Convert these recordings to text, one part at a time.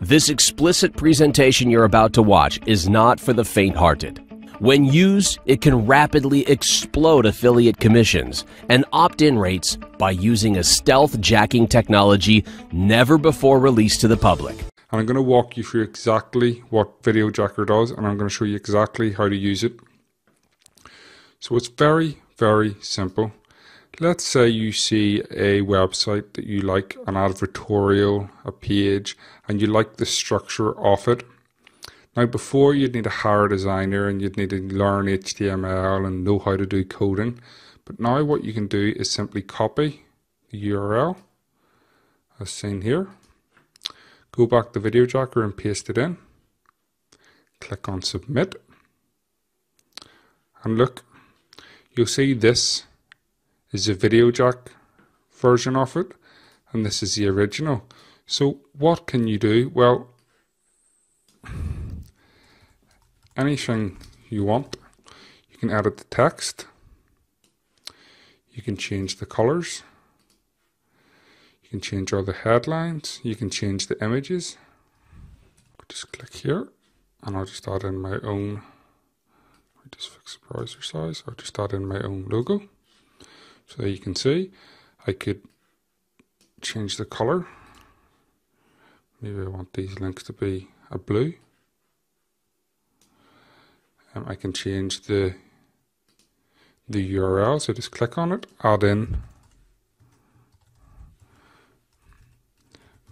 This explicit presentation you're about to watch is not for the faint hearted. When used, it can rapidly explode affiliate commissions and opt in rates by using a stealth jacking technology never before released to the public. And I'm going to walk you through exactly what Video Jacker does and I'm going to show you exactly how to use it. So it's very, very simple. Let's say you see a website that you like, an advertorial, a page, and you like the structure of it. Now, before you'd need to hire a designer and you'd need to learn HTML and know how to do coding. But now, what you can do is simply copy the URL as seen here, go back to Video Jacker and paste it in, click on Submit, and look, you'll see this is a video jack version of it and this is the original. So what can you do? Well, anything you want. You can edit the text. You can change the colors. You can change all the headlines. You can change the images. Just click here and I'll just add in my own, I just fix the browser size. I'll just add in my own logo. So you can see I could change the color. Maybe I want these links to be a blue. Um, I can change the the URL, so just click on it, add in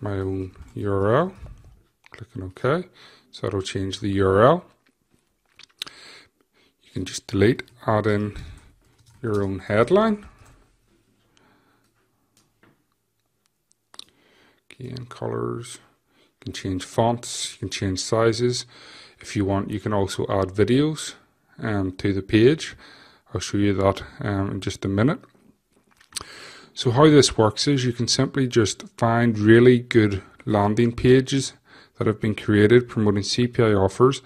my own URL, clicking OK, so it'll change the URL. You can just delete, add in your own headline. Again, colors. You can change fonts. You can change sizes. If you want, you can also add videos um, to the page. I'll show you that um, in just a minute. So how this works is you can simply just find really good landing pages that have been created promoting CPI offers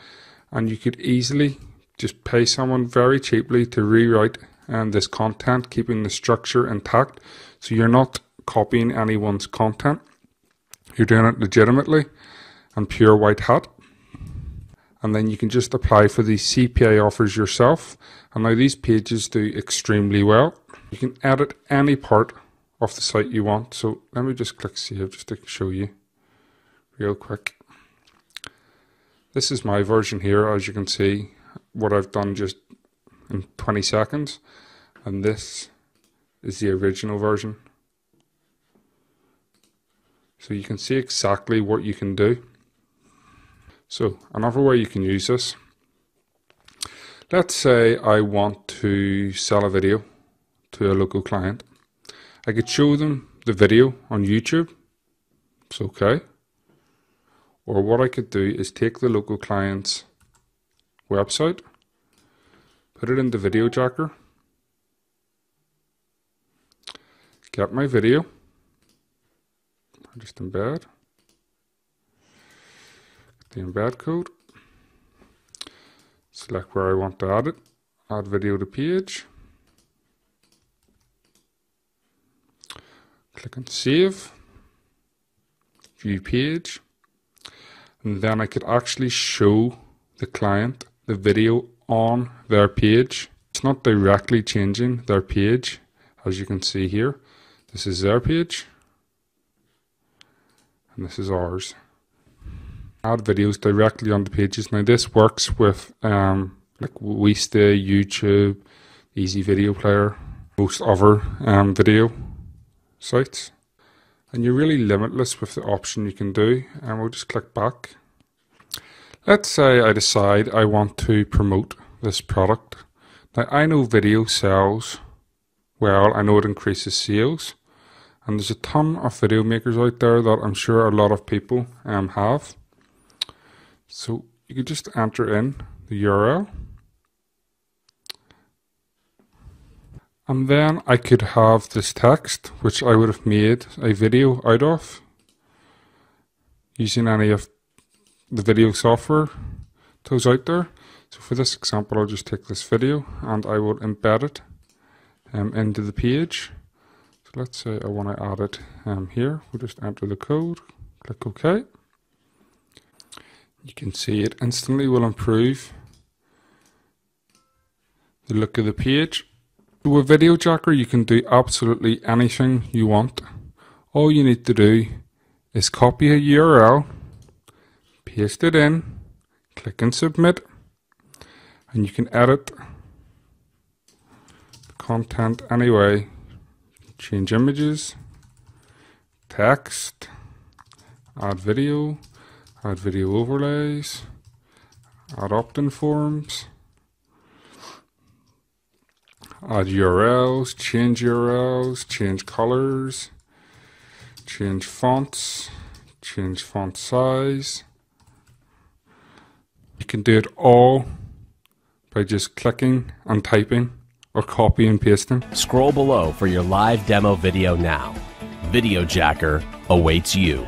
and you could easily just pay someone very cheaply to rewrite um, this content, keeping the structure intact. So you're not copying anyone's content. You're doing it legitimately and pure white hat. And then you can just apply for these CPA offers yourself. And now these pages do extremely well. You can edit any part of the site you want. So let me just click save just to show you real quick. This is my version here, as you can see, what I've done just in 20 seconds. And this is the original version. So you can see exactly what you can do. So another way you can use this, let's say I want to sell a video to a local client. I could show them the video on YouTube. It's okay. Or what I could do is take the local client's website, put it in the Video Jacker, get my video, embed. The embed code. Select where I want to add it. Add video to page. Click on save. View page. And then I could actually show the client the video on their page. It's not directly changing their page as you can see here. This is their page and this is ours. Add videos directly on the pages. Now this works with um, like Wistia, YouTube, Easy Video Player, most other um, video sites. And you're really limitless with the option you can do. And we'll just click back. Let's say I decide I want to promote this product. Now I know video sells well, I know it increases sales. And there's a ton of video makers out there that I'm sure a lot of people um, have. So you could just enter in the URL. And then I could have this text, which I would have made a video out of using any of the video software tools out there. So for this example, I'll just take this video and I will embed it um, into the page. So let's say I want to add it um, here. We'll just enter the code, click OK. You can see it instantly will improve the look of the page. With Video Jacker you can do absolutely anything you want. All you need to do is copy a URL, paste it in, click and submit, and you can edit the content anyway. Change images, text, add video, add video overlays, add opt-in forms, add URLs, change URLs, change colors, change fonts, change font size. You can do it all by just clicking and typing or copy and pasting. Scroll below for your live demo video now. Video Jacker awaits you.